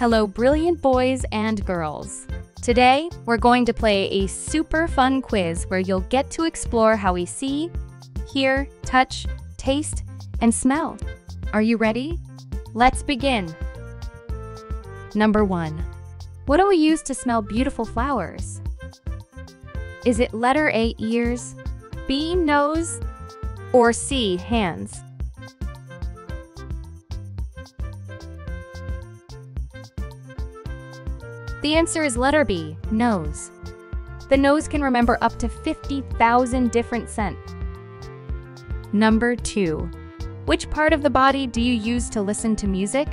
Hello, brilliant boys and girls. Today, we're going to play a super fun quiz where you'll get to explore how we see, hear, touch, taste, and smell. Are you ready? Let's begin. Number one. What do we use to smell beautiful flowers? Is it letter A, ears, B, nose, or C, hands? The answer is letter B, nose. The nose can remember up to 50,000 different scents. Number 2. Which part of the body do you use to listen to music?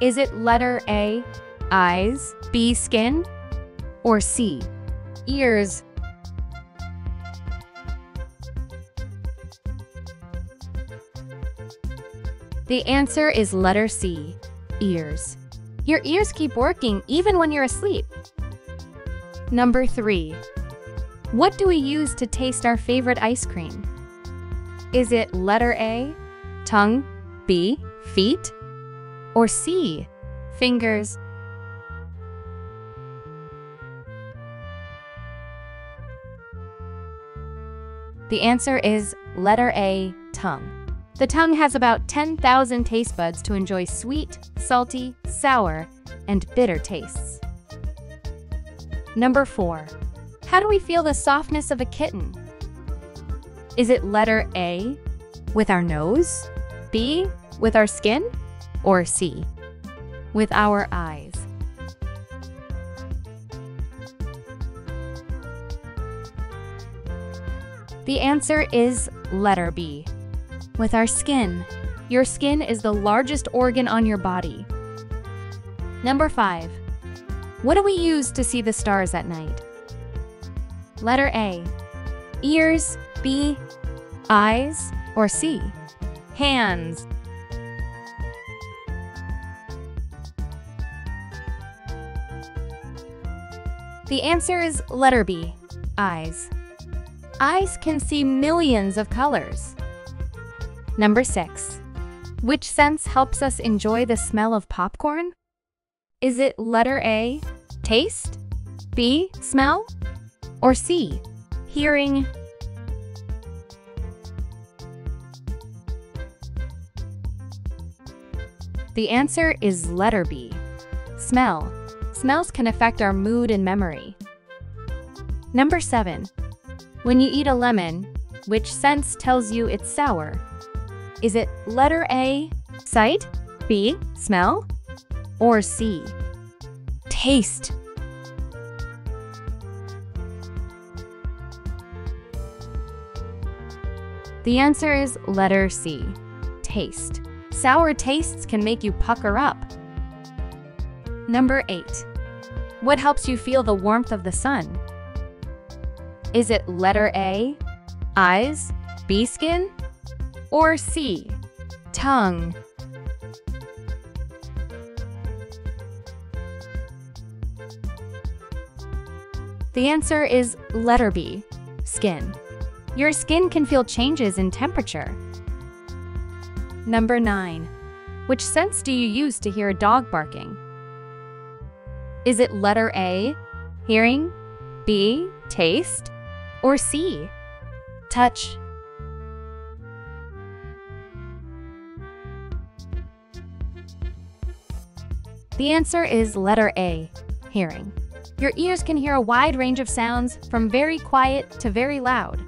Is it letter A, eyes, B, skin, or C, ears? The answer is letter C, ears. Your ears keep working even when you're asleep. Number 3. What do we use to taste our favorite ice cream? Is it letter A, tongue, B, feet, or C, fingers? The answer is letter A, tongue. The tongue has about 10,000 taste buds to enjoy sweet, salty, sour, and bitter tastes. Number 4. How do we feel the softness of a kitten? Is it letter A, with our nose, B, with our skin, or C, with our eyes? The answer is letter B, with our skin. Your skin is the largest organ on your body. Number 5. What do we use to see the stars at night? Letter A. Ears, B. Eyes, or C. Hands. The answer is letter B. Eyes. Eyes can see millions of colors. Number 6. Which sense helps us enjoy the smell of popcorn? Is it letter A, taste, B, smell, or C, hearing? The answer is letter B, smell. Smells can affect our mood and memory. Number 7. When you eat a lemon, which sense tells you it's sour? Is it letter A, sight, B, smell, or C, taste? The answer is letter C, taste. Sour tastes can make you pucker up. Number 8. What helps you feel the warmth of the sun? Is it letter A, eyes, B skin, or C, tongue? The answer is letter B, skin. Your skin can feel changes in temperature. Number 9. Which sense do you use to hear a dog barking? Is it letter A, hearing, B, taste, or C, touch? The answer is letter A, hearing. Your ears can hear a wide range of sounds from very quiet to very loud.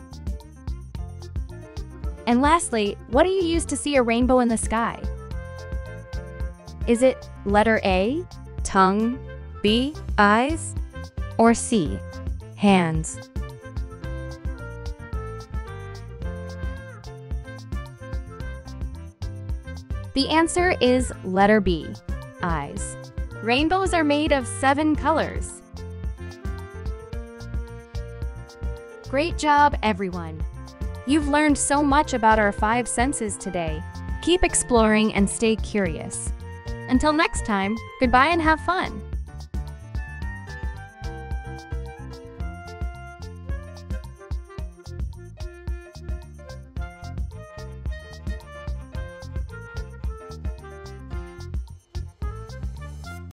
And lastly, what do you use to see a rainbow in the sky? Is it letter A, tongue, B, eyes, or C, hands? The answer is letter B, eyes. Rainbows are made of seven colors. Great job, everyone! You've learned so much about our five senses today. Keep exploring and stay curious. Until next time, goodbye and have fun!